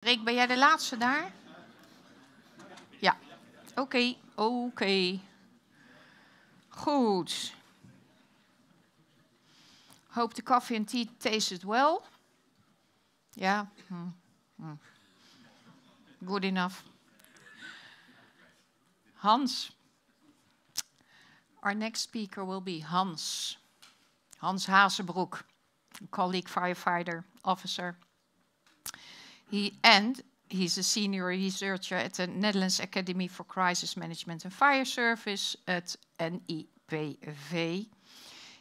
Rick, ben jij de laatste daar? Ja. Oké, oké. Goed. Hope the coffee and tea tasted well. Yeah. Hmm. Hmm. Good enough. Hans. Our next speaker will be Hans. Hans Hazebroek, colleague firefighter officer. He and he's a senior researcher at the Netherlands Academy for Crisis Management and Fire Service at NIPV.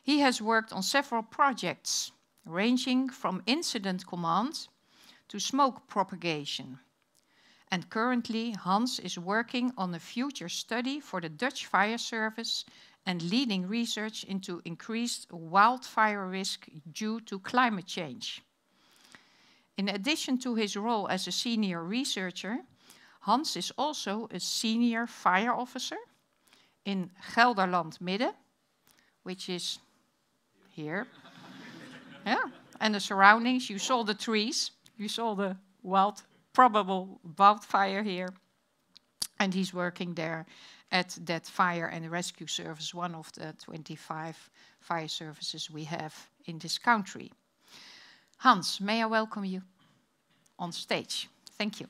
He has worked on several projects, ranging from incident command to smoke propagation. And currently, Hans is working on a future study for the Dutch Fire Service and leading research into increased wildfire risk due to climate change. In addition to his role as a senior researcher, Hans is also a senior fire officer in Gelderland Midden, which is here. yeah, and the surroundings. You saw the trees, you saw the wild, probable wildfire here. And he's working there at that fire and rescue service, one of the 25 fire services we have in this country. Hans, may I welcome you on stage? Thank you.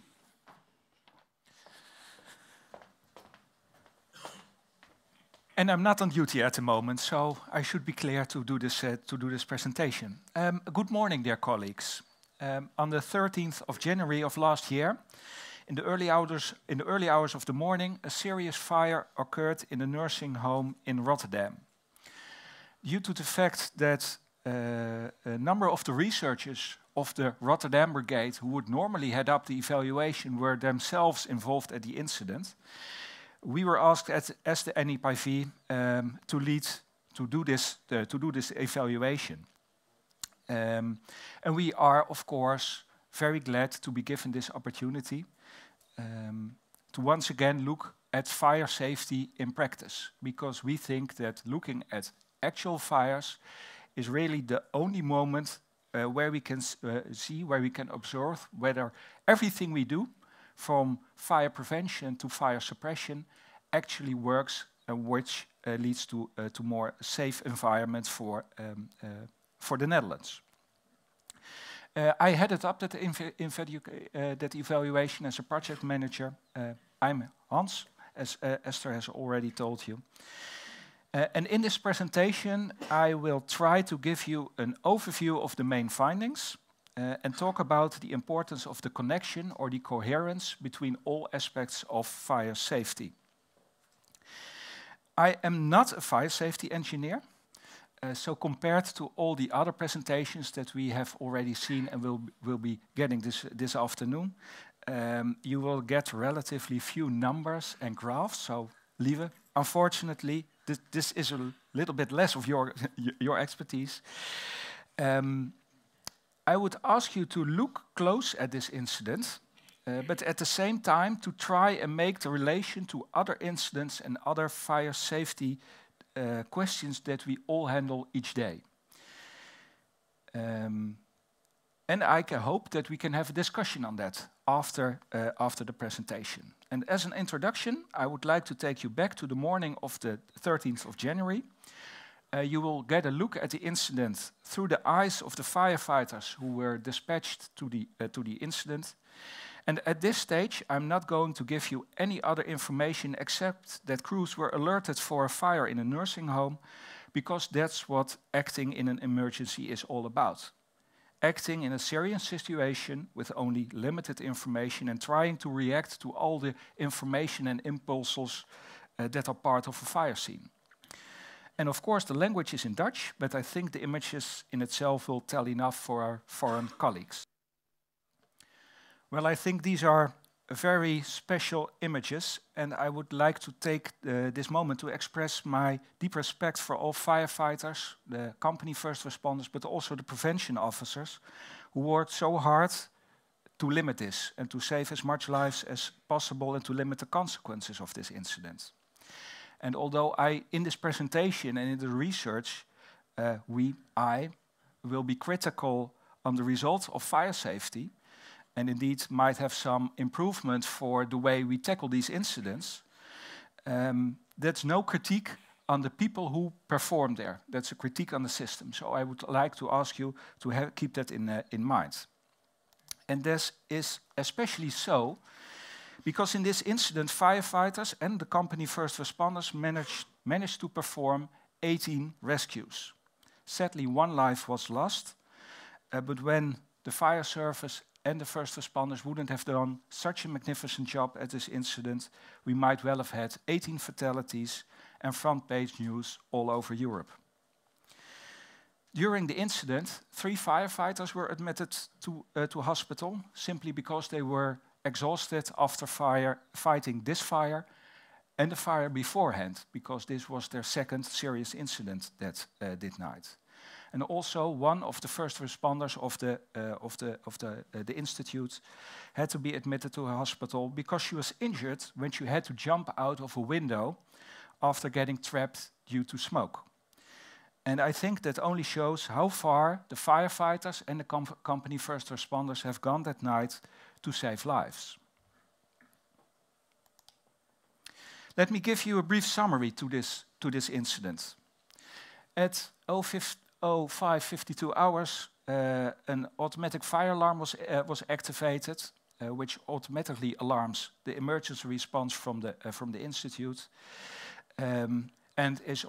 And I'm not on duty at the moment, so I should be clear to do this, uh, to do this presentation. Um, good morning, dear colleagues. Um, on the 13th of January of last year, in the, early hours, in the early hours of the morning, a serious fire occurred in a nursing home in Rotterdam. Due to the fact that a number of the researchers of the Rotterdam Brigade, who would normally head up the evaluation, were themselves involved at the incident. We were asked at, as the NIPV um, to lead, to do this, uh, to do this evaluation. Um, and we are, of course, very glad to be given this opportunity um, to once again look at fire safety in practice, because we think that looking at actual fires is really the only moment uh, where we can uh, see, where we can observe whether everything we do, from fire prevention to fire suppression, actually works and which uh, leads to, uh, to more safe environment for, um, uh, for the Netherlands. Uh, I headed up that, that evaluation as a project manager. I'm Hans, as Esther has already told you. Uh, and in this presentation, I will try to give you an overview of the main findings uh, and talk about the importance of the connection or the coherence between all aspects of fire safety. I am not a fire safety engineer, uh, so compared to all the other presentations that we have already seen and will, will be getting this, this afternoon, um, you will get relatively few numbers and graphs. So, Lieve, unfortunately, this, is a little bit less of your, your expertise. Um, I would ask you to look close at this incident, uh, but at the same time to try and make the relation to other incidents and other fire safety uh, questions that we all handle each day. Um, and I can hope that we can have a discussion on that after, uh, after the presentation. And as an introduction, I would like to take you back to the morning of the 13th of January. Uh, you will get a look at the incident through the eyes of the firefighters who were dispatched to the, uh, to the incident. And at this stage, I'm not going to give you any other information except that crews were alerted for a fire in a nursing home, because that's what acting in an emergency is all about acting in a serious situation with only limited information and trying to react to all the information and impulses uh, that are part of a fire scene. And of course, the language is in Dutch, but I think the images in itself will tell enough for our foreign colleagues. Well, I think these are very special images, and I would like to take uh, this moment to express my deep respect for all firefighters, the company first responders, but also the prevention officers who worked so hard to limit this and to save as much lives as possible and to limit the consequences of this incident. And although I, in this presentation and in the research, uh, we, I, will be critical on the results of fire safety, and indeed might have some improvement for the way we tackle these incidents, um, that's no critique on the people who perform there. That's a critique on the system. So I would like to ask you to keep that in, uh, in mind. And this is especially so because in this incident, firefighters and the company first responders managed, managed to perform 18 rescues. Sadly, one life was lost, uh, but when the fire service and the first responders wouldn't have done such a magnificent job at this incident, we might well have had 18 fatalities and front page news all over Europe. During the incident, three firefighters were admitted to, uh, to hospital simply because they were exhausted after fire, fighting this fire and the fire beforehand, because this was their second serious incident that, uh, that night. And also, one of the first responders of the, uh, of the, of the, uh, the institute had to be admitted to a hospital because she was injured when she had to jump out of a window after getting trapped due to smoke. And I think that only shows how far the firefighters and the com company first responders have gone that night to save lives. Let me give you a brief summary to this, to this incident. At 0552 hours, uh, an automatic fire alarm was, uh, was activated, uh, which automatically alarms the emergency response from the, from the institute, um, and is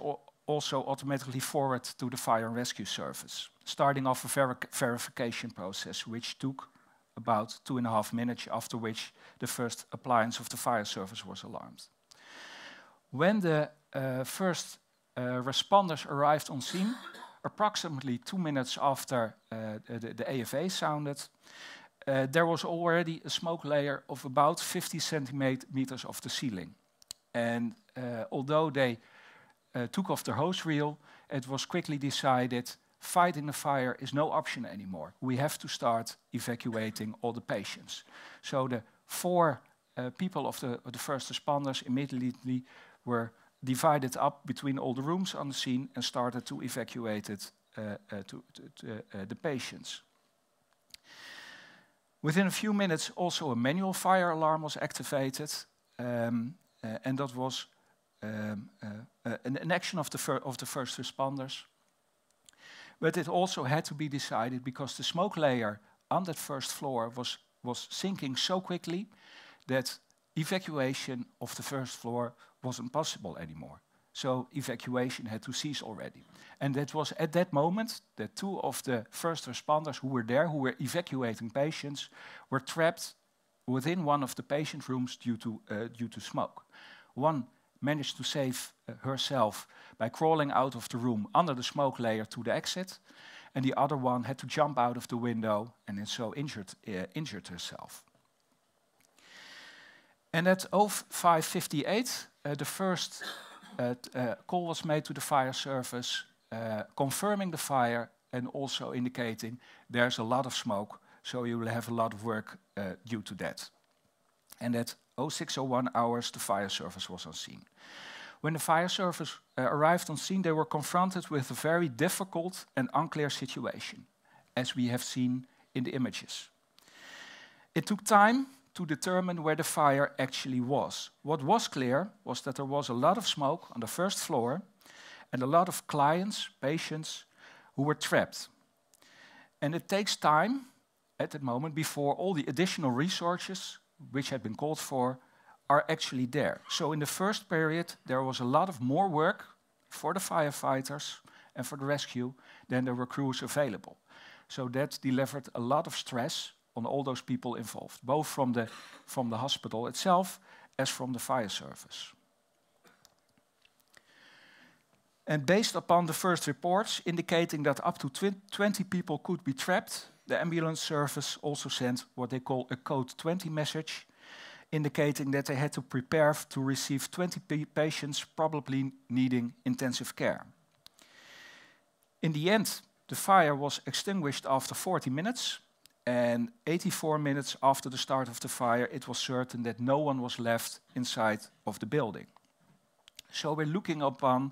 also automatically forwarded to the fire and rescue service, starting off a ver verification process, which took about two and a half minutes, after which the first appliance of the fire service was alarmed. When the first responders arrived on scene, approximately two minutes after uh, the, the, AFA sounded, uh, there was already a smoke layer of about 50 centimeters of the ceiling. And uh, although they uh, took off the hose reel, it was quickly decided fighting the fire is no option anymore. We have to start evacuating all the patients. So the four uh, people of the, of the first responders immediately were divided up between all the rooms on the scene and started to evacuate it, uh, uh, to, to, uh, the patients. Within a few minutes, also a manual fire alarm was activated, um, uh, and that was um, an, an, action of the, of the first responders. But it also had to be decided because the smoke layer on that first floor was, was sinking so quickly that evacuation of the first floor wasn't possible anymore. So evacuation had to cease already. And it was at that moment that two of the first responders who were there, who were evacuating patients, were trapped within one of the patient rooms due to, uh, due to smoke. One managed to save uh, herself by crawling out of the room under the smoke layer to the exit, and the other one had to jump out of the window and so injured, uh, injured herself. And at 0558, uh, the first uh, uh, call was made to the fire service, uh, confirming the fire and also indicating there's a lot of smoke, so you will have a lot of work due to that. And at 0601 hours, the fire service was on scene. When the fire service uh, arrived on scene, they were confronted with a very difficult and unclear situation, as we have seen in the images. It took time to determine where the fire actually was. What was clear was that there was a lot of smoke on the first floor and a lot of clients, patients, who were trapped. And it takes time at that moment before all the additional resources which had been called for are actually there. So in the first period, there was a lot of more work for the firefighters and for the rescue than there were crews available. So that delivered a lot of stress on all those people involved, both from the, from the hospital itself as from the fire service. And based upon the first reports indicating that up to 20 people could be trapped, the ambulance service also sent what they call a code 20 message, indicating that they had to prepare to receive 20 patients probably needing intensive care. In the end, the fire was extinguished after 40 minutes, and 84 minutes after the start of the fire, it was certain that no one was left inside of the building. So we're looking upon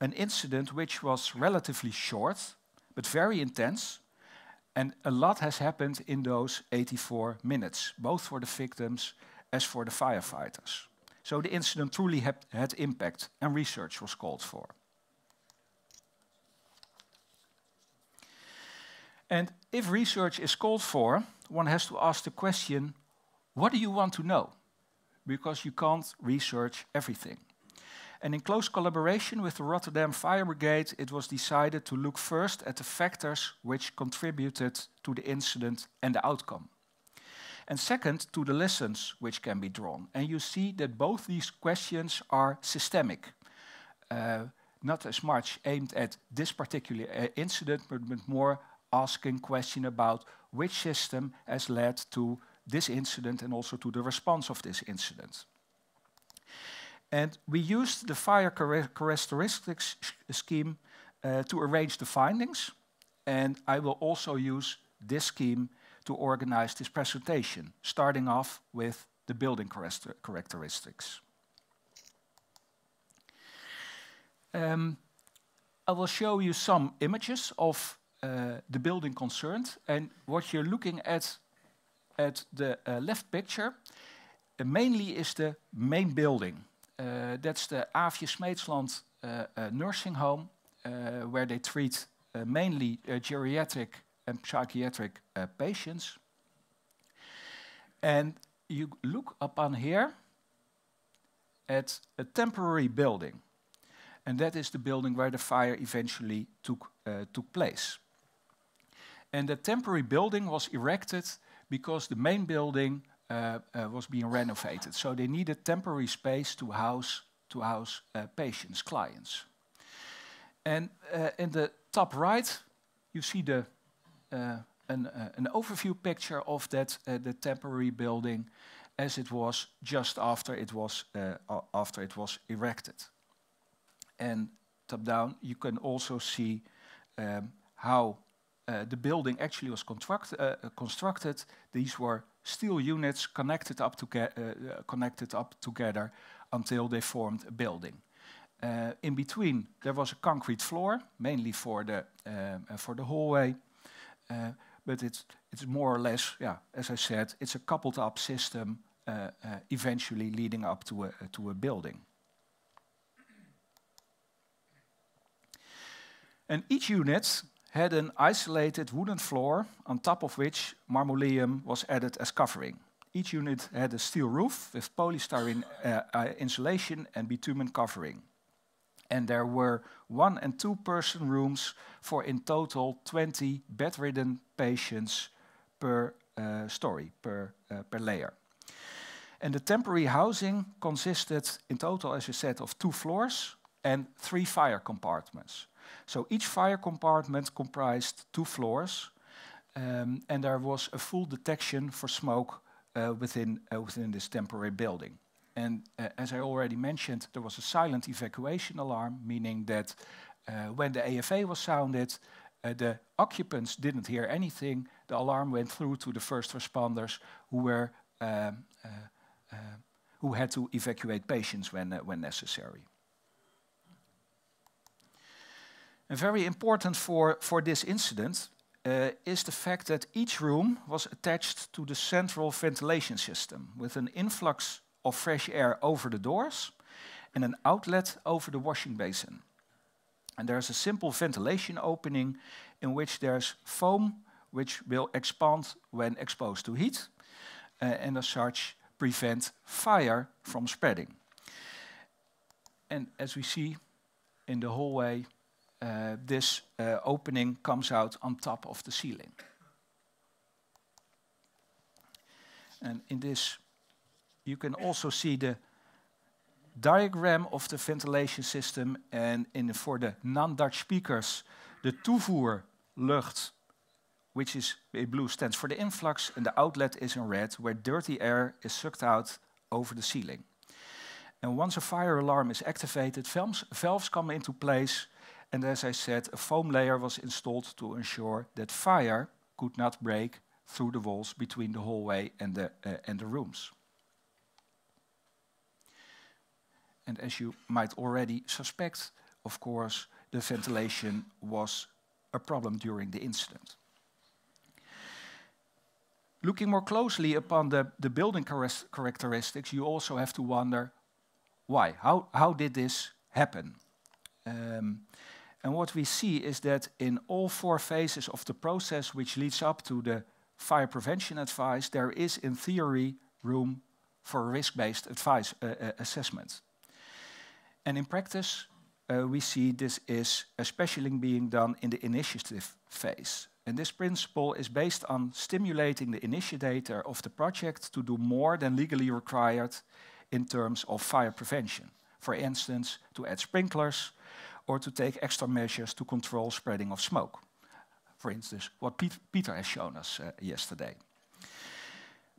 an incident which was relatively short, but very intense, And a lot has happened in those 84 minutes, both for the victims as for the firefighters. So the incident truly had, had impact and research was called for. And if research is called for, one has to ask the question, what do you want to know? Because you can't research everything. And in close collaboration with the Rotterdam Fire Brigade, it was decided to look first at the factors which contributed to the incident and the outcome. And second, to the lessons which can be drawn. And you see that both these questions are systemic. Uh, not as much aimed at this particular uh, incident, but, but more asking question about which system has led to this incident and also to the response of this incident. And we used the fire characteristics scheme uh, to arrange the findings. And I will also use this scheme to organize this presentation, starting off with the building characteristics. Um, I will show you some images of uh, the building concerned. And what you're looking at at the uh, left picture uh, mainly is the main building. That's the Aafje Smeetsland nursing home, where they treat mainly geriatric and psychiatric patients. And you look upon here at a temporary building. And that is the building where the fire eventually took, took place. And the temporary building was erected because the main building uh, uh, was being renovated. So they needed temporary space to house, to house uh, patients, clients. And uh, in the top right, you see the, uh, an, uh, an overview picture of that the temporary building as it was just after it was, after it was erected. And top down, you can also see um, how uh, the building actually was uh, constructed. These were steel units connected up, uh, connected up together until they formed a building. In between, there was a concrete floor, mainly for the, for the hallway. but it's, it's more or less, yeah, as I said, it's a coupled up system eventually leading up to a, to a building. And each unit had an isolated wooden floor on top of which marmoleum was added as covering. Each unit had a steel roof with polystyrene uh, uh, insulation and bitumen covering. And there were one and two person rooms for in total 20 bedridden patients per uh, story, per, uh, per layer. And the temporary housing consisted in total, as I said, of two floors and three fire compartments. So each fire compartment comprised two floors, um, and there was a full detection for smoke uh, within, uh, within this temporary building. And uh, as I already mentioned, there was a silent evacuation alarm, meaning that uh, when the AFA was sounded, uh, the occupants didn't hear anything. The alarm went through to the first responders who were um, uh, who had to evacuate patients when, when necessary. And very important for, for this incident uh, is the fact that each room was attached to the central ventilation system with an influx of fresh air over the doors and an outlet over the washing basin. And there's a simple ventilation opening in which there's foam which will expand when exposed to heat uh, and as such prevent fire from spreading. And as we see in the hallway, this uh, opening comes out on top of the ceiling. And in this, you can also see the diagram of the ventilation system. And in for the non-Dutch speakers, the toevoerlucht, which is in blue, stands for the influx, and the outlet is in red, where dirty air is sucked out over the ceiling. And once a fire alarm is activated, valves, valves come into place and as I said, a foam layer was installed to ensure that fire could not break through the walls between the hallway and the, uh, and the rooms. And as you might already suspect, of course, the ventilation was a problem during the incident. looking more closely upon the, the building characteristics, you also have to wonder why? How, how did this happen? Um, and what we see is that in all four phases of the process which leads up to the fire prevention advice, there is in theory room for risk-based advice uh, uh, assessment. And in practice, uh, we see this is especially being done in the initiative phase. And this principle is based on stimulating the initiator of the project to do more than legally required in terms of fire prevention. For instance, to add sprinklers or to take extra measures to control spreading of smoke. For instance, what Peter has shown us uh, yesterday.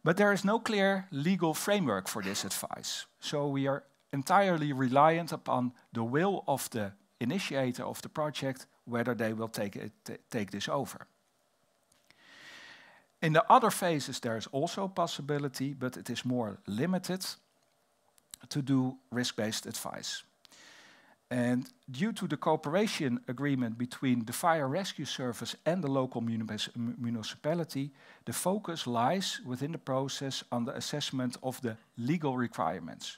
But there is no clear legal framework for this advice. So we are entirely reliant upon the will of the initiator of the project whether they will take, it, take this over. In the other phases, there is also a possibility, but it is more limited to do risk-based advice. And due to the cooperation agreement between the fire rescue service and the local municipality, the focus lies within the process on the assessment of the legal requirements,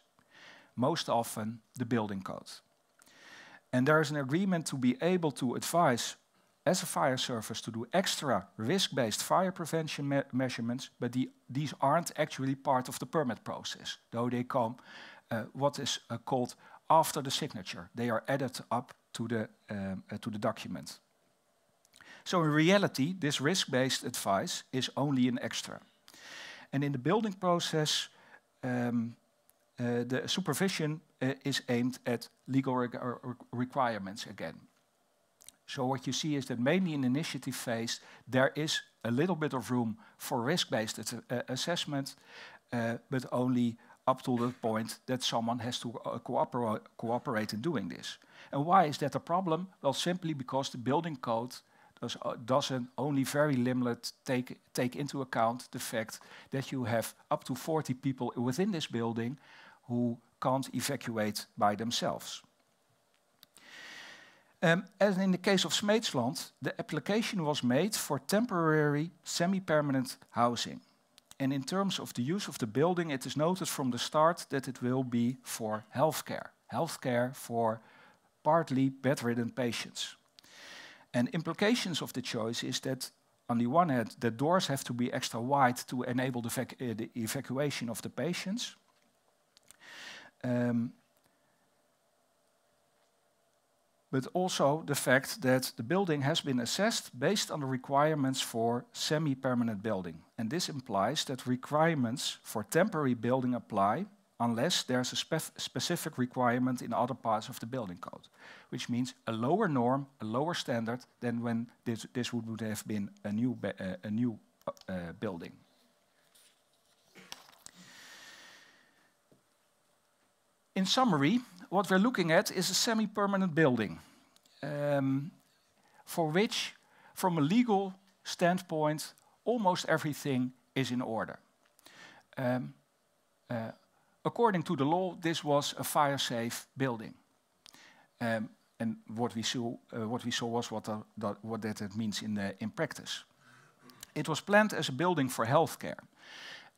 most often the building code. And there is an agreement to be able to advise as a fire service to do extra risk-based fire prevention me measurements, but the, these aren't actually part of the permit process, though they come uh, what is uh, called after the signature. They are added up to the, um, uh, to the document. So in reality, this risk-based advice is only an extra. And in the building process, um, uh, the supervision uh, is aimed at legal re requirements again. So what you see is that mainly in the initiative phase, there is a little bit of room for risk-based uh, assessment, uh, but only up to the point that someone has to uh, cooperate, cooperate in doing this. And why is that a problem? Well, simply because the building code does, uh, doesn't only very limited take, take into account the fact that you have up to 40 people within this building who can't evacuate by themselves. Um, as in the case of Smeetsland, the application was made for temporary semi-permanent housing. And in terms of the use of the building, it is noted from the start that it will be for healthcare, healthcare for partly bedridden patients. And implications of the choice is that on the one hand, the doors have to be extra wide to enable the, uh, the evacuation of the patients. Um, but also the fact that the building has been assessed based on the requirements for semi-permanent building. And this implies that requirements for temporary building apply unless there's a specific requirement in other parts of the building code, which means a lower norm, a lower standard than when this, this would have been a new, a new uh, building. In summary, what we're looking at is a semi-permanent building um, for which, from a legal standpoint, almost everything is in order. Um, uh, according to the law, this was a fire-safe building. Um, and what we saw, uh, what we saw was what, uh, that, what that means in, the, in practice. It was planned as a building for healthcare.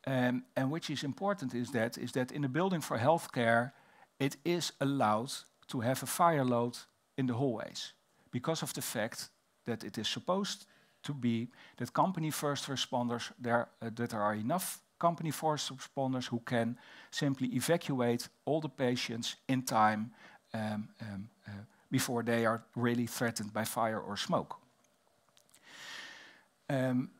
Um, and which is important is that, is that in a building for healthcare, it is allowed to have a fire load in the hallways because of the fact that it is supposed to be that company first responders, there, uh, that there are enough company first responders who can simply evacuate all the patients in time um, um, uh, before they are really threatened by fire or smoke. Um,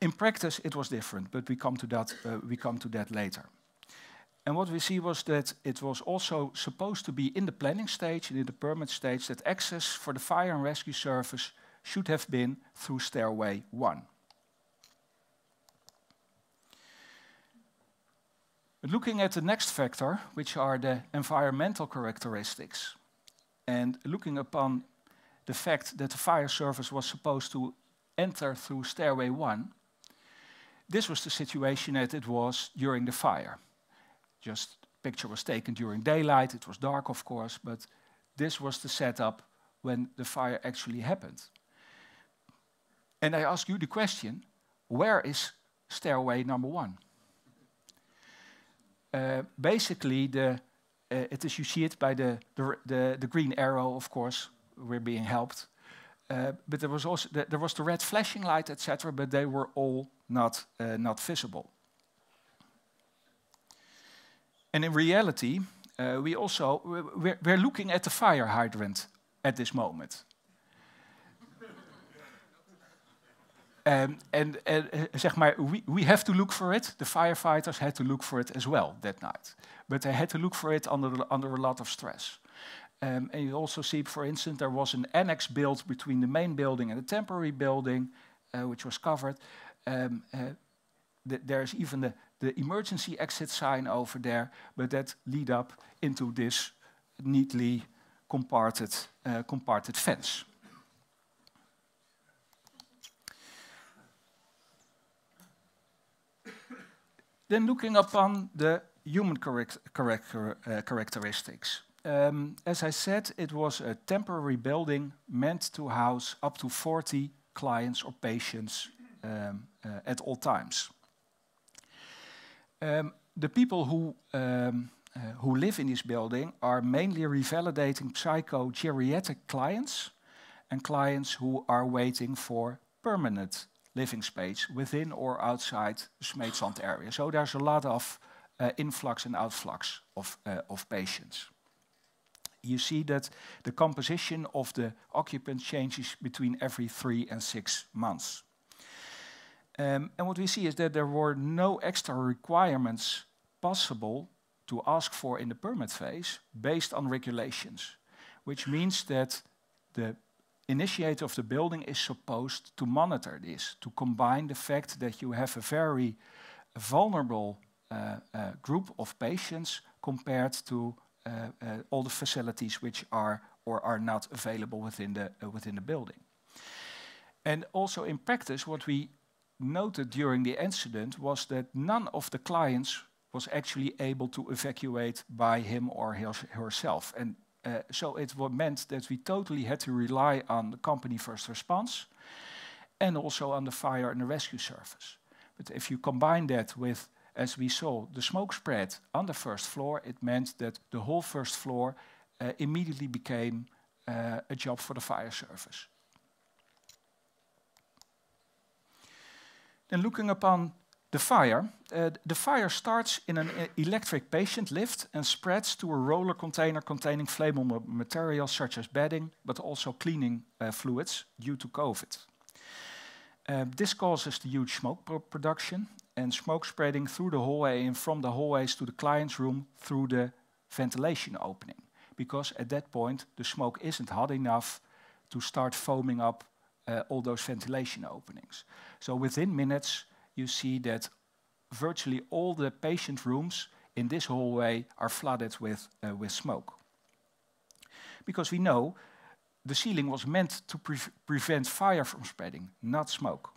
in practice, it was different, but we come to that, uh, we come to that later. And what we see was that it was also supposed to be in the planning stage and in the permit stage that access for the fire and rescue service should have been through stairway one. But looking at the next factor, which are the environmental characteristics, and looking upon the fact that the fire service was supposed to enter through stairway one, this was the situation that it was during the fire just picture was taken during daylight. It was dark, of course, but this was the setup when the fire actually happened. And I ask you the question, where is stairway number one. Uh, basically, the uh, it is you see it by the, the, the the green arrow. Of course, we're being helped, uh, but there was also the, there was the red flashing light, etc. But they were all not uh, not visible. And in reality, uh, we also we're, we're looking at the fire hydrant at this moment. Um, and uh, zeg maar, we, we have to look for it. The firefighters had to look for it as well that night. But they had to look for it under, under a lot of stress. Um, and you also see, for instance, there was an annex built between the main building and the temporary building, uh, which was covered. Um, uh, th there's even the, the emergency exit sign over there, but that lead up into this neatly comparted, uh, comparted fence. Then looking upon the human uh, characteristics. Um, as I said, it was a temporary building meant to house up to 40 clients or patients um, uh, at all times. Um, the people who, um, uh, who live in this building are mainly revalidating psychogeriatric clients and clients who are waiting for permanent living space within or outside the Smeetsland area. So there's a lot of uh, influx and outflux of, uh, of patients. You see that the composition of the occupants changes between every three and six months. Um, and what we see is that there were no extra requirements possible to ask for in the permit phase based on regulations, which means that the initiator of the building is supposed to monitor this, to combine the fact that you have a very vulnerable uh, uh, group of patients compared to uh, all the facilities which are or are not available within the, within the building. And also in practice, what we noted during the incident was that none of the clients was actually able to evacuate by him or herself. And uh, so it meant that we totally had to rely on the company first response and also on the fire and the rescue service. But if you combine that with, as we saw, the smoke spread on the first floor, it meant that the whole first floor uh, immediately became uh, a job for the fire service. Then looking upon the fire, uh, the fire starts in an uh, electric patient lift and spreads to a roller container containing flammable materials such as bedding, but also cleaning uh, fluids due to COVID. Uh, this causes the huge smoke pro production and smoke spreading through the hallway and from the hallways to the client's room through the ventilation opening. Because at that point, the smoke isn't hot enough to start foaming up all those ventilation openings. So within minutes, you see that virtually all the patient rooms in this hallway are flooded with, uh, with smoke. Because we know the ceiling was meant to pre prevent fire from spreading, not smoke.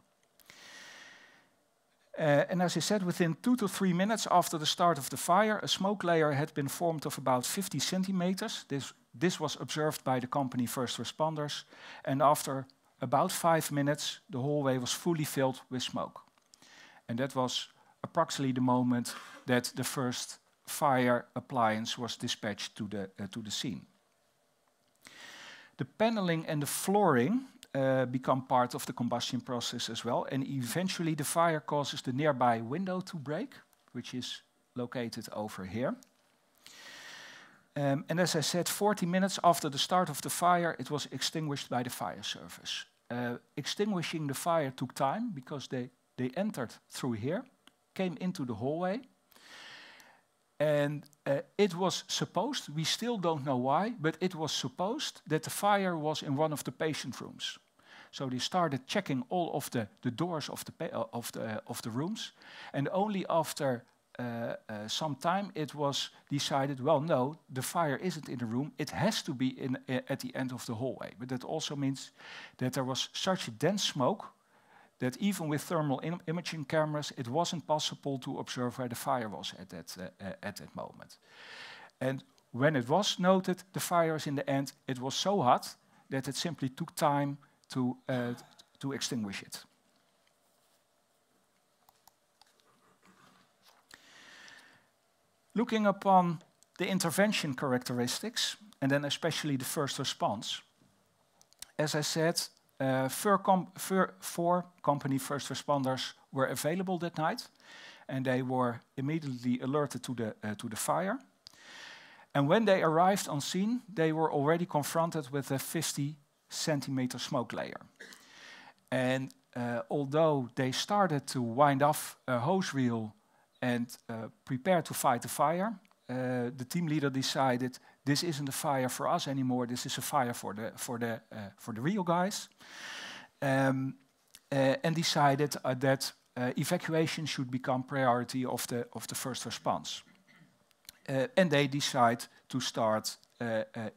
Uh, and as I said, within two to three minutes after the start of the fire, a smoke layer had been formed of about 50 centimeters. This, this was observed by the company first responders. And after about five minutes, the hallway was fully filled with smoke. And that was approximately the moment that the first fire appliance was dispatched to the, uh, to the scene. The paneling and the flooring uh, become part of the combustion process as well, and eventually the fire causes the nearby window to break, which is located over here. Um, and as I said, 40 minutes after the start of the fire, it was extinguished by the fire service. Uh, extinguishing the fire took time because they they entered through here, came into the hallway, and uh, it was supposed, we still don't know why, but it was supposed that the fire was in one of the patient rooms. So they started checking all of the, the doors of the, uh, of, the, uh, of the rooms, and only after some time it was decided, well, no, the fire isn't in the room, it has to be in, uh, at the end of the hallway. But that also means that there was such a dense smoke that even with thermal Im imaging cameras, it wasn't possible to observe where the fire was at that, uh, uh, at that moment. And when it was noted, the fires in the end, it was so hot that it simply took time to, uh, to extinguish it. Looking upon the intervention characteristics, and then especially the first response, as I said, uh, four, com four, company first responders were available that night, and they were immediately alerted to the, uh, to the fire. And when they arrived on scene, they were already confronted with a 50 centimeter smoke layer. And uh, although they started to wind off a hose reel and uh, prepare to fight the fire, uh, the team leader decided this isn't a fire for us anymore. This is a fire for the for the uh, for the real guys, um, uh, and decided uh, that evacuation should become priority of the of the first response. and they decide to start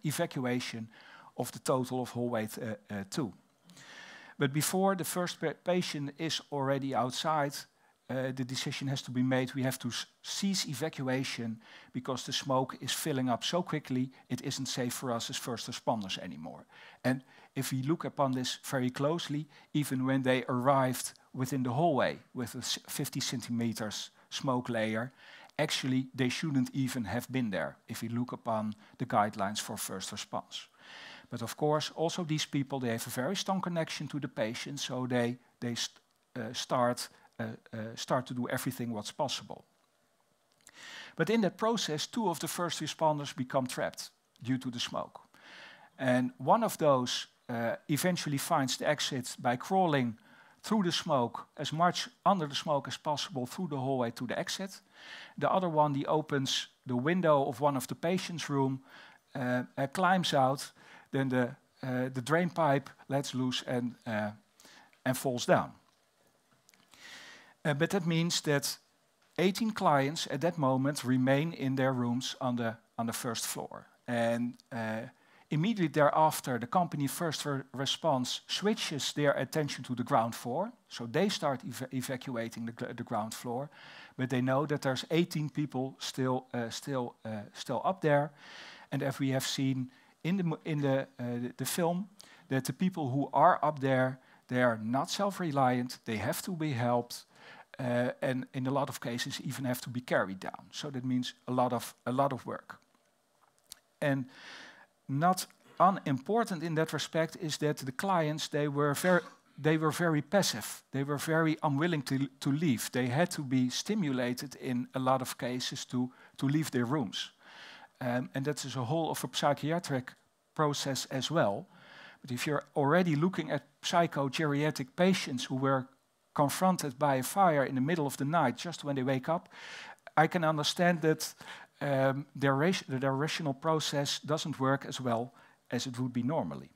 evacuation of the total of hallway two. But before the first patient is already outside, uh, the decision has to be made. We have to cease evacuation because the smoke is filling up so quickly, it isn't safe for us as first responders anymore. And if we look upon this very closely, even when they arrived within the hallway with a 50 centimeters smoke layer, actually they shouldn't even have been there if we look upon the guidelines for first response. But of course, also these people, they have a very strong connection to the patient, so they, they st uh, start start to do everything what's possible. But in that process, two of the first responders become trapped due to the smoke. And one of those uh, eventually finds the exit by crawling through the smoke, as much under the smoke as possible, through the hallway to the exit. The other one, he opens the window of one of the patient's room, uh, uh, climbs out, then the, the drain pipe lets loose and, and falls down. But that means that 18 clients at that moment remain in their rooms on the, on the first floor. And uh, immediately thereafter, the company first re response switches their attention to the ground floor. So they start ev evacuating the, the, ground floor, but they know that there's 18 people still, uh, still, uh, still up there. And as we have seen in the, in the, uh, the film, that the people who are up there, they are not self-reliant, they have to be helped, uh, and in a lot of cases even have to be carried down. So that means a lot of a lot of work. And not unimportant in that respect is that the clients they were very they were very passive. They were very unwilling to, to leave. They had to be stimulated in a lot of cases to, to leave their rooms. Um, and that is a whole of a psychiatric process as well. But if you're already looking at psychogeriatric patients who were confronted by a fire in the middle of the night, just when they wake up, I can understand that um, their, their rational process doesn't work as well as it would be normally.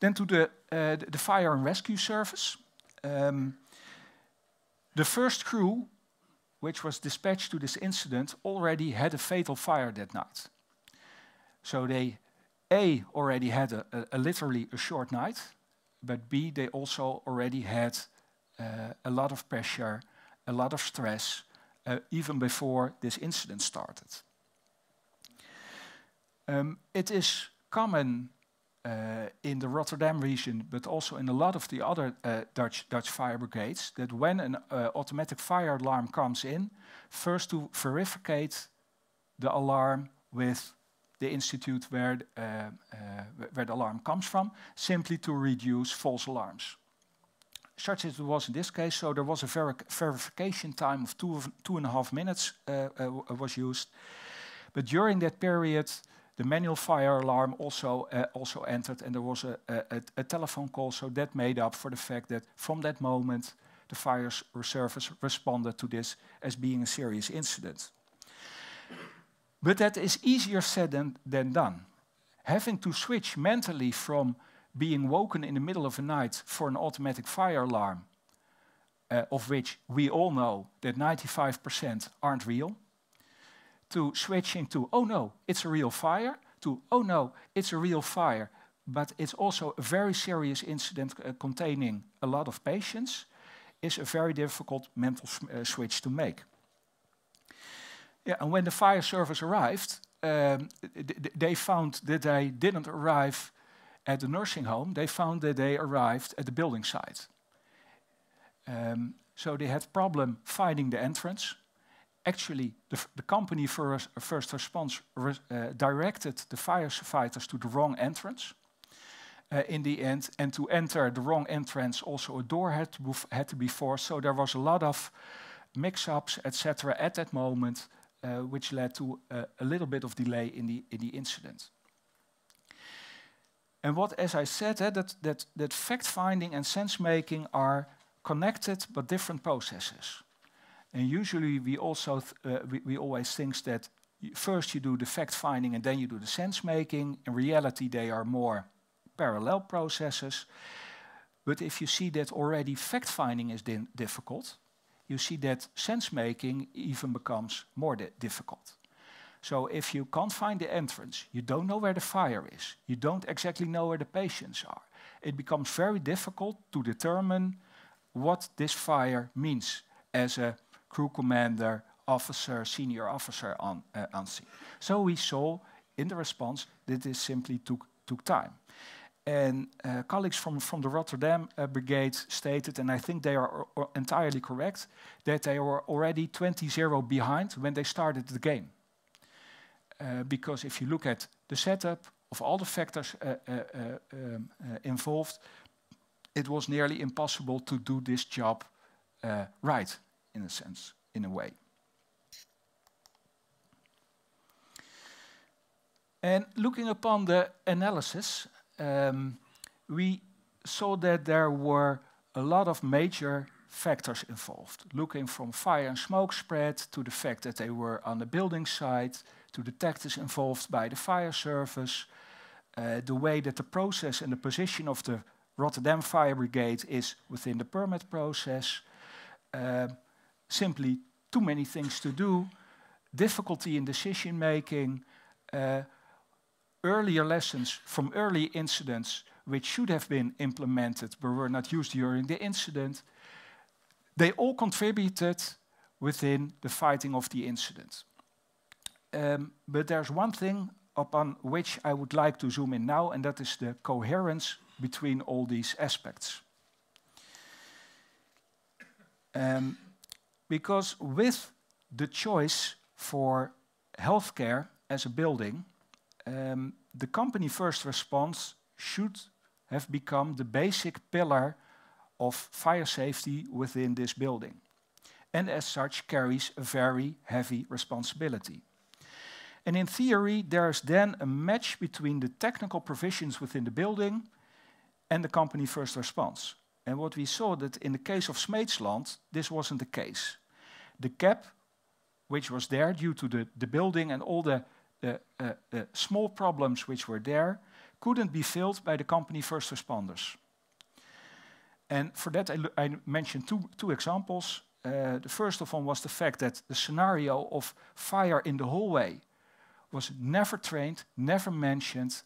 then to the, uh, the fire and rescue service. Um, the first crew, which was dispatched to this incident, already had a fatal fire that night. So they, A, already had a, a, a literally a short night, but B, they also already had uh, a lot of pressure, a lot of stress, uh, even before this incident started. Um, it is common uh, in the Rotterdam region, but also in a lot of the other uh, Dutch, Dutch fire brigades, that when an uh, automatic fire alarm comes in, first to verify the alarm with the institute where, uh, uh, where the alarm comes from, simply to reduce false alarms. Such as it was in this case, so there was a ver verification time of two, of two and a half minutes uh, was used. But during that period, the manual fire alarm also uh, also entered, and there was a, a, a, telephone call. So that made up for the fact that from that moment, the fire service responded to this as being a serious incident. But that is easier said than, than done. Having to switch mentally from being woken in the middle of the night for an automatic fire alarm, uh, of which we all know that 95% aren't real, to switching to, oh no, it's a real fire, to, oh no, it's a real fire, but it's also a very serious incident uh, containing a lot of patients, is a very difficult mental uh, switch to make. Yeah, and when the fire service arrived, um, they found that they didn't arrive at the nursing home. They found that they arrived at the building site. Um, so they had problem finding the entrance. Actually, the, the company first, first response res, uh, directed the firefighters to the wrong entrance. Uh, in the end, and to enter the wrong entrance, also a door had to, had to be forced. So there was a lot of mix-ups, etc., at that moment, uh, which led to a little bit of delay in the in the incident. And what, as I said, uh, that that that fact finding and sense making are connected but different processes. And usually, we also uh, we, we always think that first you do the fact finding and then you do the sense making. In reality, they are more parallel processes. But if you see that already fact finding is difficult, you see that sense making even becomes more di difficult. So if you can't find the entrance, you don't know where the fire is, you don't exactly know where the patients are, it becomes very difficult to determine what this fire means as a crew commander, officer, senior officer on, uh, on scene. So we saw in the response that this simply took, took time. And uh, colleagues from, from the Rotterdam uh, Brigade stated, and I think they are entirely correct, that they were already 20-0 behind when they started the game. Uh, because if you look at the setup of all the factors uh, uh, uh, um, involved, it was nearly impossible to do this job right, in a sense, in a way. And looking upon the analysis, um, we saw that there were a lot of major factors involved, looking from fire and smoke spread to the fact that they were on the building site, to the tactics involved by the fire service, uh, the way that the process and the position of the Rotterdam Fire Brigade is within the permit process, uh, simply too many things to do, difficulty in decision making, uh, earlier lessons from early incidents which should have been implemented but were not used during the incident, they all contributed within the fighting of the incident. Um, but there's one thing upon which I would like to zoom in now, and that is the coherence between all these aspects. Um, because with the choice for healthcare as a building, um, the company first response should have become the basic pillar of fire safety within this building, and as such carries a very heavy responsibility. And in theory, there's then a match between the technical provisions within the building and the company first response. And what we saw that in the case of Smeetsland, this wasn't the case. The gap, which was there due to the, the building and all the the uh, uh, small problems which were there couldn't be filled by the company first responders. And for that, I, I mentioned two, two examples. Uh, the first of them was the fact that the scenario of fire in the hallway was never trained, never mentioned,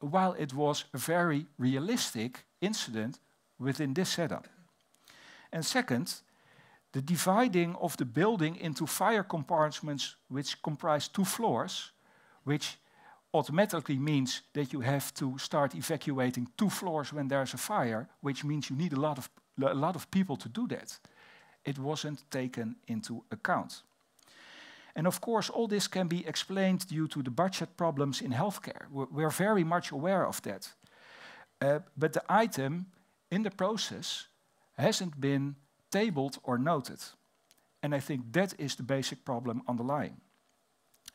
while it was a very realistic incident within this setup. And second, the dividing of the building into fire compartments which comprise two floors which automatically means that you have to start evacuating two floors when there's a fire, which means you need a lot of, a lot of people to do that. It wasn't taken into account. And of course, all this can be explained due to the budget problems in healthcare. We're, we're very much aware of that. Uh, but the item in the process hasn't been tabled or noted. And I think that is the basic problem underlying.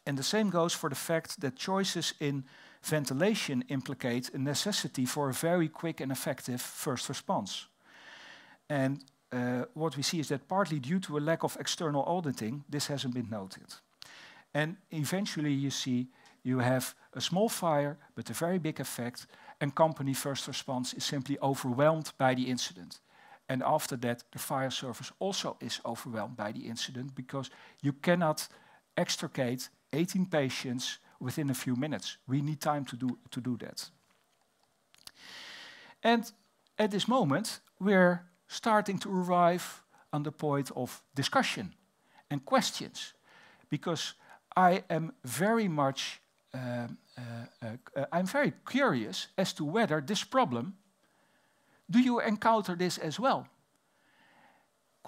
And the same goes for the fact that choices in ventilation implicate a necessity for a very quick and effective first response. And uh, what we see is that partly due to a lack of external auditing, this hasn't been noted. And eventually you see you have a small fire, but a very big effect, and company first response is simply overwhelmed by the incident. And after that, the fire service also is overwhelmed by the incident because you cannot extricate 18 patients within a few minutes. We need time to do, to do that. And at this moment, we're starting to arrive on the point of discussion and questions, because I am very much, uh, uh, uh, I'm very curious as to whether this problem, do you encounter this as well?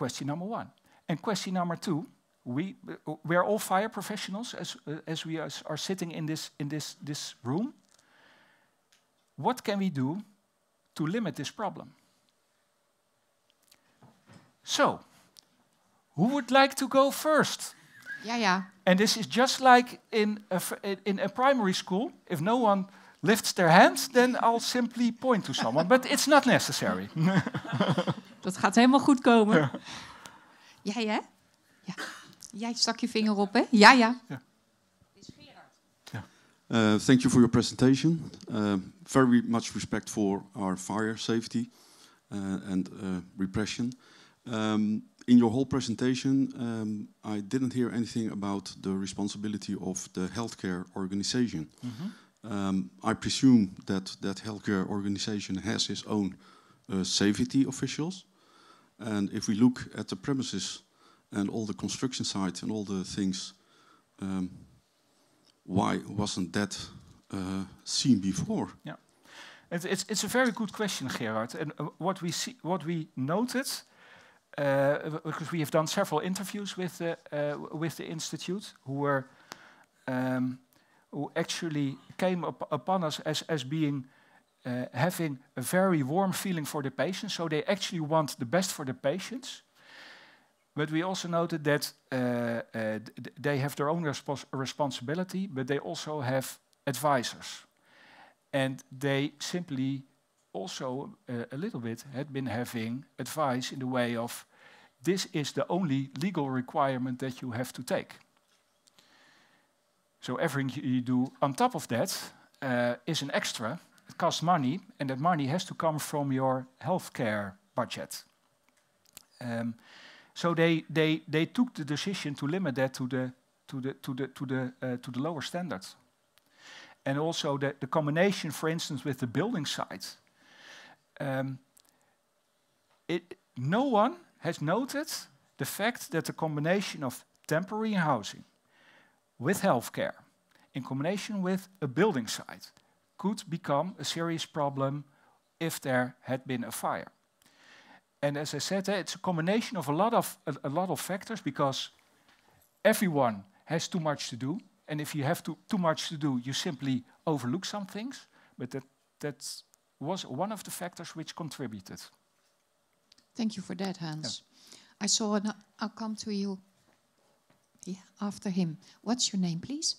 question number one. And question number two, we, we're all fire professionals as, uh, as we are, are sitting in, this, in this, this room. What can we do to limit this problem? So, who would like to go first? Yeah, yeah. And this is just like in a, in a primary school. If no one lifts their hand, then I'll simply point to someone. but it's not necessary. Dat gaat helemaal goed komen. Jij, hè? Ja. Jij stak je vinger op, hè? Ja, ja. ja. Uh, thank you for your presentation. Uh, very much respect for our fire safety uh, and uh, repression. Um, in your whole presentation, um, I didn't hear anything about the responsibility of the healthcare organization. Mm -hmm. um, I presume that that healthcare organization has its own uh, safety officials. And if we look at the premises and all the construction sites and all the things, um, why wasn't that uh, seen before? Yeah, it's, it's, it's a very good question, Gerard. And uh, what we see, what we noted uh, because we have done several interviews with the, uh, with the institute who were um, who actually came up upon us as, as being uh, having a very warm feeling for the patients. So they actually want the best for the patients. But we also noted that uh, uh, they have their own respons responsibility, but they also have advisors. And they simply also uh, a little bit had been having advice in the way of this is the only legal requirement that you have to take. So everything you do on top of that uh, is an extra. It costs money, and that money has to come from your healthcare budget. Um, so they, they, they took the decision to limit that to the, to the, to the, to the, uh, to the lower standards. And also the, the combination, for instance, with the building site um, it, no one has noted the fact that the combination of temporary housing with healthcare in combination with a building site could become a serious problem if there had been a fire. And as I said, eh, it's a combination of a lot of a, a, lot of factors because everyone has too much to do, and if you have too, too much to do, you simply overlook some things. But that that was one of the factors which contributed. Thank you for that, Hans. Yeah. I saw, an, I'll come to you yeah, after him. What's your name, please?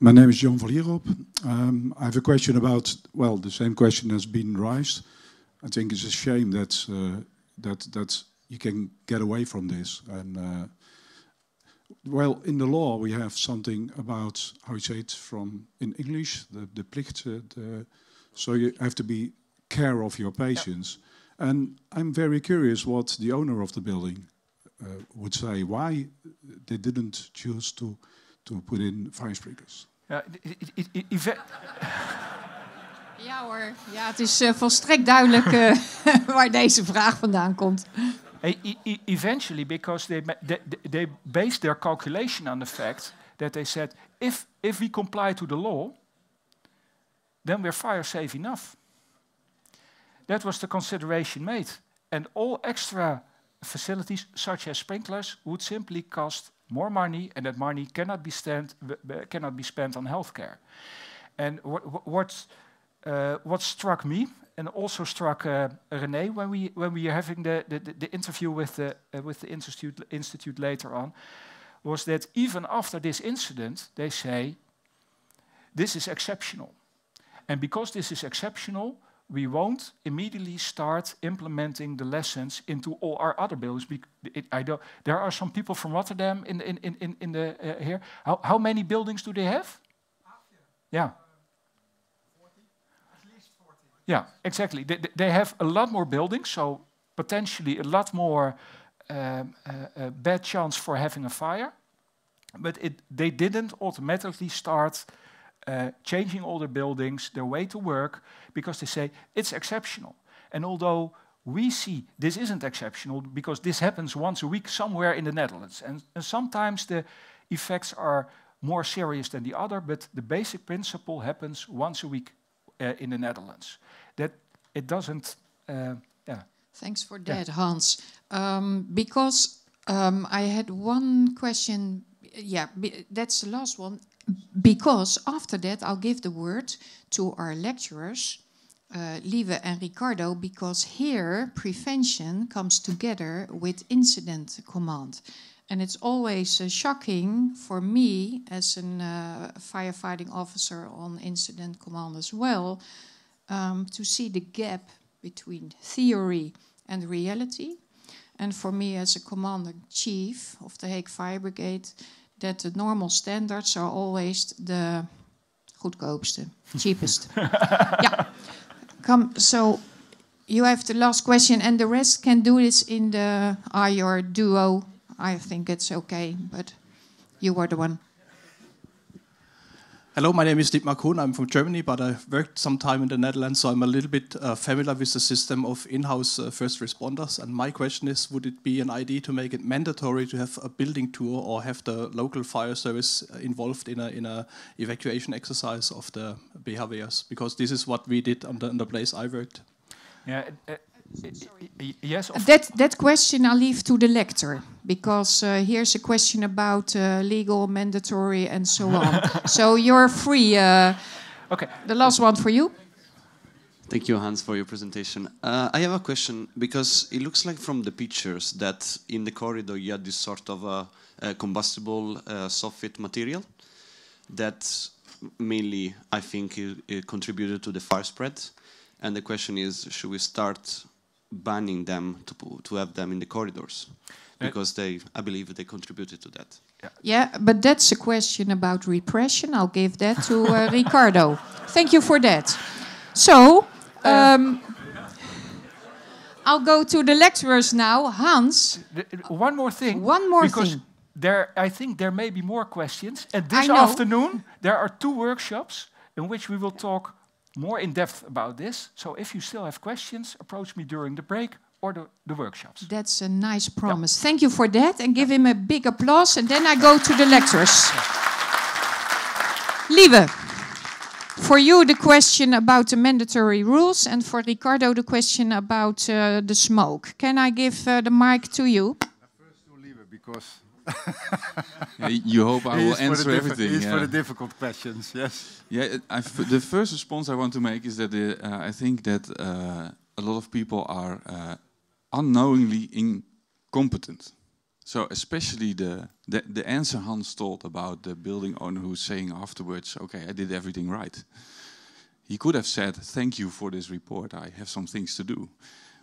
My name is John Valierop. Um, I have a question about, well, the same question has been raised. I think it's a shame that, uh, that, that you can get away from this. And uh, well, in the law we have something about how you say it from in English, the the plicht, uh, the so you have to be care of your patients. Yeah. And I'm very curious what the owner of the building uh, would say. Why they didn't choose to to put in fire sprinklers? Ja, ja hoor, ja, het is uh, volstrekt duidelijk uh, waar deze vraag vandaan komt. eventually, because they, they, they based their calculation on the fact that they said, if, if we comply to the law, then we're fire safe enough. That was the consideration made. And all extra facilities, such as sprinklers, would simply cost more money, and that money cannot be, stand, cannot be spent on healthcare. And what, what, uh, what struck me, and also struck uh, René when we, when we were having the, the, the interview with the, uh, with the institute, institute later on, was that even after this incident, they say, this is exceptional. And because this is exceptional, we won't immediately start implementing the lessons into all our other buildings. It, I don't, there are some people from Rotterdam in, in, in, in the uh, here. How, how many buildings do they have? Yeah. Yeah, exactly. They, they have a lot more buildings, so potentially a lot more um, uh, uh, bad chance for having a fire. But it, they didn't automatically start uh, changing all their buildings, their way to work, because they say it's exceptional. And although we see this isn't exceptional because this happens once a week somewhere in the Netherlands, and, and sometimes the effects are more serious than the other, but the basic principle happens once a week in the Netherlands. That it doesn't, uh, yeah. Thanks for that, Hans. Um, because um, I had one question. Yeah, that's the last one. Because after that, I'll give the word to our lecturers, uh, Lieve and Ricardo, because here prevention comes together with incident command. And it's always uh, shocking for me as a uh, firefighting officer on incident command as well um, to see the gap between theory and reality. And for me as a commander chief of the Hague Fire Brigade, that the normal standards are always the goedkoopste, cheapest. yeah. Come, so you have the last question, and the rest can do this in the uh, your duo I think it's okay, but you were the one. Hello, my name is Dietmar Kuhn. I'm from Germany, but I've worked some time in the Netherlands, so I'm a little bit uh, familiar with the system of in-house uh, first responders. And my question is, would it be an idea to make it mandatory to have a building tour or have the local fire service uh, involved in a in a evacuation exercise of the behaviors? Because this is what we did on the, on the place I worked. Yeah, uh, Yes. That that question I'll leave to the lector because uh, here's a question about uh, legal, mandatory, and so on. so you're free. Uh, okay. The last one for you. Thank you, Hans, for your presentation. Uh, I have a question because it looks like from the pictures that in the corridor you had this sort of a, a combustible uh, soffit material that mainly, I think, it, it contributed to the fire spread. And the question is, should we start banning them to, to have them in the corridors because they, I believe, they contributed to that. Yeah. yeah, but that's a question about repression. I'll give that to uh, Ricardo. Thank you for that. So, um, I'll go to the lecturers now. Hans. One more thing. One more because thing. There, I think there may be more questions. And this afternoon, there are two workshops in which we will talk more in depth about this. So if you still have questions, approach me during the break or the, the workshops. That's a nice promise. Yeah. Thank you for that. And give him a big applause. And then I go to the lecturers. Lieve, for you, the question about the mandatory rules, and for Ricardo, the question about uh, the smoke. Can I give uh, the mic to you? First to Lieve, because you hope I will answer everything. He's yeah. for the difficult questions. Yes. Yeah. the first response I want to make is that the, uh, I think that uh, a lot of people are uh, unknowingly incompetent. So especially the, the the answer Hans told about the building owner who's saying afterwards, "Okay, I did everything right." He could have said, "Thank you for this report. I have some things to do,"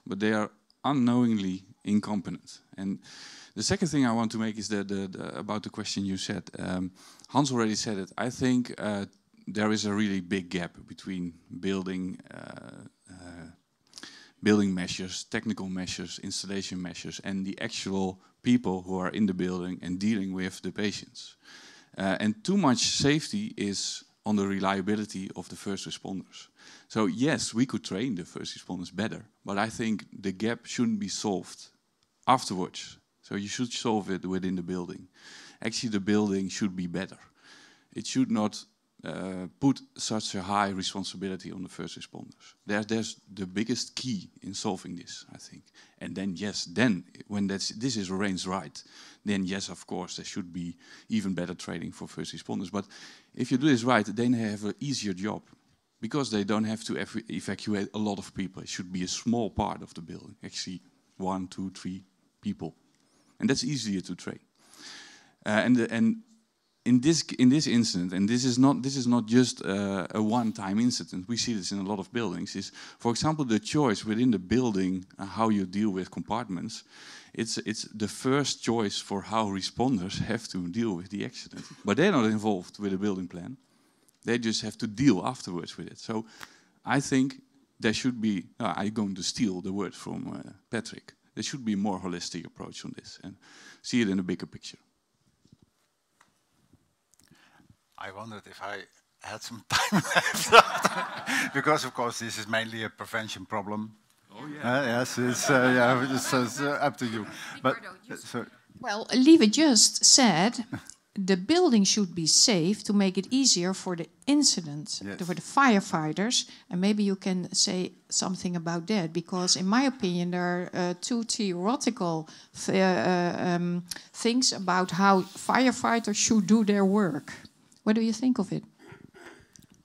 but they are unknowingly incompetent and the second thing I want to make is the, the, the about the question you said. Um, Hans already said it. I think uh, there is a really big gap between building uh, uh, building measures, technical measures, installation measures, and the actual people who are in the building and dealing with the patients. Uh, and too much safety is on the reliability of the first responders. So yes, we could train the first responders better, but I think the gap shouldn't be solved afterwards. So you should solve it within the building. Actually, the building should be better. It should not uh, put such a high responsibility on the first responders. There, there's the biggest key in solving this, I think. And then, yes, then when that's, this is arranged right, then yes, of course, there should be even better training for first responders. But if you do this right, then they have an easier job because they don't have to ev evacuate a lot of people. It should be a small part of the building, actually one, two, three people and that's easier to train. Uh, and and in this in this incident, and this is not this is not just uh, a one-time incident. We see this in a lot of buildings. Is for example the choice within the building uh, how you deal with compartments. It's it's the first choice for how responders have to deal with the accident, but they're not involved with the building plan. They just have to deal afterwards with it. So, I think there should be. Uh, I'm going to steal the word from uh, Patrick. There should be a more holistic approach on this and see it in a bigger picture. I wondered if I had some time left because, of course, this is mainly a prevention problem. Oh yeah. Uh, yes, it's, uh, yeah, it's, it's uh, up to you. But so, well, Lieve just said the building should be safe to make it easier for the incident, Yes. for the firefighters. And maybe you can say something about that, because in my opinion, there are uh, two theoretical th- uh, um, things about how firefighters should do their work. What do you think of it?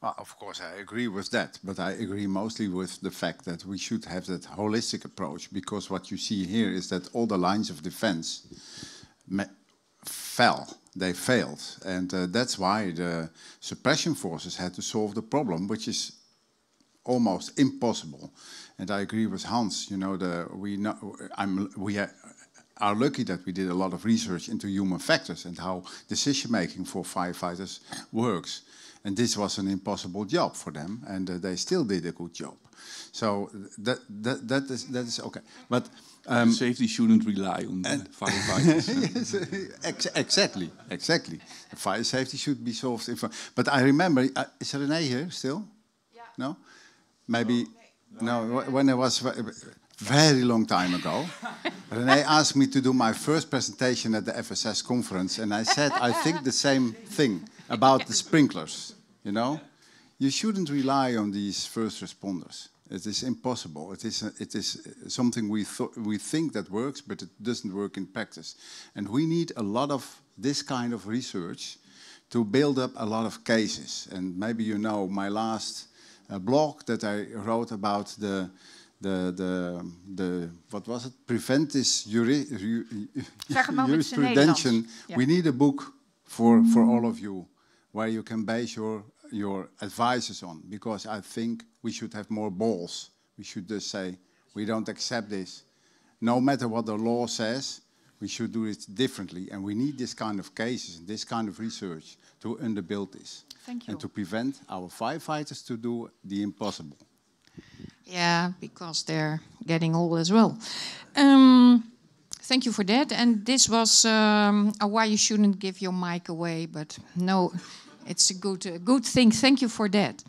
Well, of course, I agree with that, but I agree mostly with the fact that we should have that holistic approach because what you see here is that all the lines of defense fell, they failed, and uh, that's why the suppression forces had to solve the problem, which is almost impossible. And I agree with Hans. You know, the we know I'm we are, are lucky that we did a lot of research into human factors and how decision making for firefighters works. And this was an impossible job for them, and uh, they still did a good job. So that that that is that is okay. But um, Safety shouldn't rely on the firefighters. yes, ex exactly, exactly. Fire safety should be solved. In but I remember, uh, is René here still? Yeah. No? Maybe, no, wh- when I was very long time ago, René asked me to do my first presentation at the FSS conference, and I said, I think the same thing about the sprinklers, you know? You shouldn't rely on these first responders. It is impossible. It is, it is something we, th- we think that works, but it doesn't work in practice. And we need a lot of this kind of research to build up a lot of cases. And maybe you know my last uh, blog that I wrote about the, the, the, the what was it? Preventis juri, ju- Zeg het maar met zijn jurisprudential. Nederlands. We need a book for, for all of you where you can base your, your advices on because I think we should have more balls. We should just say, we don't accept this. No matter what the law says, we should do it differently. And we need this kind of cases and this kind of research to underbuild this. Thank you. And to prevent our firefighters to do the impossible. Yeah, because they're getting old as well. Um, thank you for that. And this was um, why you shouldn't give your mic away, but no, it's a good, a good thing. Thank you for that.